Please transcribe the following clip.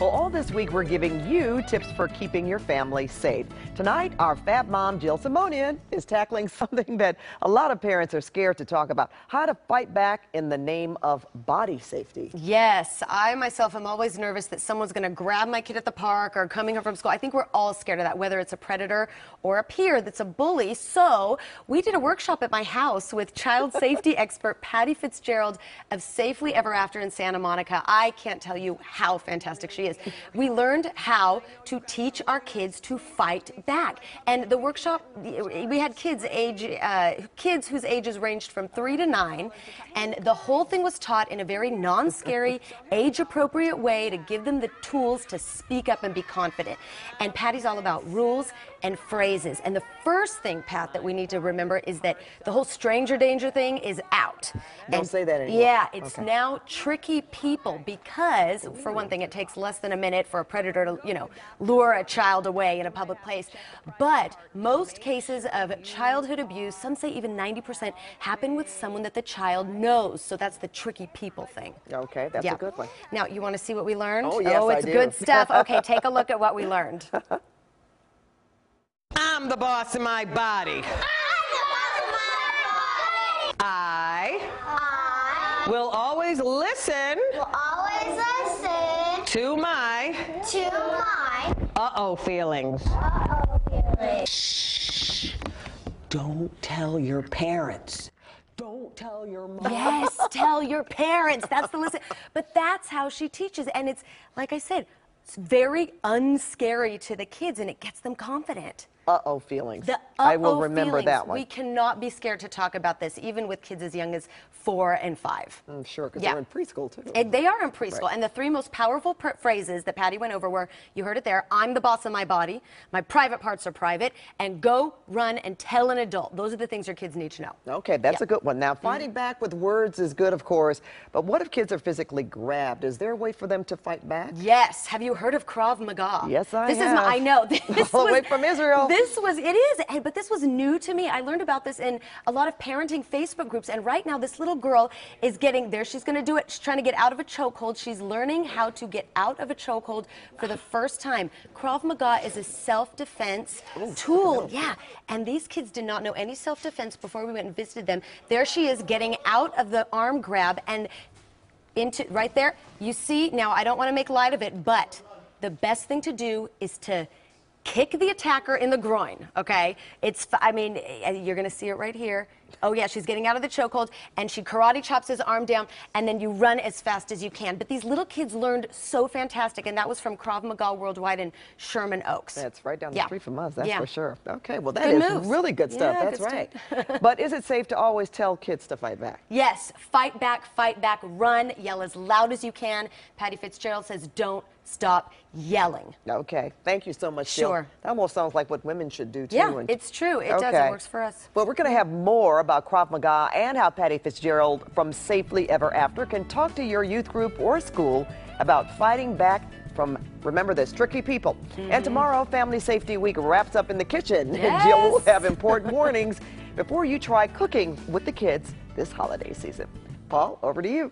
Well, all this week we're giving you tips for keeping your family safe. Tonight, our fab mom, Jill Simonian, is tackling something that a lot of parents are scared to talk about how to fight back in the name of body safety. Yes, I myself am always nervous that someone's going to grab my kid at the park or coming home from school. I think we're all scared of that, whether it's a predator or a peer that's a bully. So, we did a workshop at my house with child safety expert Pattie Fitzgerald of Safely Ever After in Santa Monica. I can't tell you how fantastic she is. We learned how to teach our kids to fight back. And the workshop, we had kids age, uh, kids whose ages ranged from three to nine, and the whole thing was taught in a very non-scary, age-appropriate way to give them the tools to speak up and be confident. And Pattie's all about rules and phrases. And the first thing, Pat, that we need to remember is that the whole stranger danger thing is out. Don't and say that anymore. Yeah, it's Okay. now tricky people because, for one thing, it takes less than a minute for a predator to, you know, lure a child away in a public place. But most cases of childhood abuse, some say even 90%, happen with someone that the child knows. So that's the tricky people thing. Okay, that's yeah. a good one. Now, you want to see what we learned? Oh, yes, Oh, I it's do. good stuff. Okay, take a look at what we learned. I'm the boss of my body. I I will always listen will always listen to my to my uh-oh feelings. uh-oh feelings. Shh. Don't tell your parents. Don't tell your mom. Yes, tell your parents. That's the listen. But that's how she teaches. And it's, like I said, it's very unscary to the kids and it gets them confident. Uh-oh feelings. The I will remember feelings. that one. We cannot be scared to talk about this, even with kids as young as four and five. I'm sure, because Yeah. they're in preschool too. And they are in preschool. Right. And the three most powerful pr- phrases that Pattie went over were you heard it there I'm the boss of my body, my private parts are private, and go, run, and tell an adult. Those are the things your kids need to know. Okay, that's Yeah. A good one. Now, fighting mm-hmm. back with words is good, of course, but what if kids are physically grabbed? Is there a way for them to fight back? Yes. Have you heard of Krav Maga? Yes, I this have. Is my, I know. This All the way from Israel. This was, it is, eh, but this was new to me. I learned about this in a lot of parenting Facebook groups, and right now this little girl is getting, there she's going to do it. She's trying to get out of a chokehold. She's learning how to get out of a chokehold for the first time. Krav Maga is a self-defense tool. Yeah, and these kids did not know any self-defense before we went and visited them. There she is getting out of the arm grab and into right there. You see, now I don't want to make light of it, but the best thing to do is to kick the attacker in the groin, okay? It's, I mean, eh, you're going to see it right here. Oh, yeah, she's getting out of the chokehold, and she karate chops his arm down, and then you run as fast as you can. But these little kids learned so fantastic, and that was from Krav Maga Worldwide in Sherman Oaks. That's right down the Yeah. street from us, that's Yeah. for sure. Okay, well, that Good is moves. really good stuff. Yeah, that's good right. but is it safe to always tell kids to fight back? Yes, fight back, fight back, run, yell as loud as you can. Pattie Fitzgerald says, don't stop yelling. Okay, thank you so much, Jill. Sure. That almost sounds like what women should do too. Yeah, it's true. It does. It works for us. Well, we're going to have more about Krav Maga and how Pattie Fitzgerald from Safely Ever After can talk to your youth group or school about fighting back from, remember this, tricky people. And mm-hmm. tomorrow, Family Safety Week wraps up in the kitchen. And Jill will have important warnings before you try cooking with the kids this holiday season. Paul, over to you.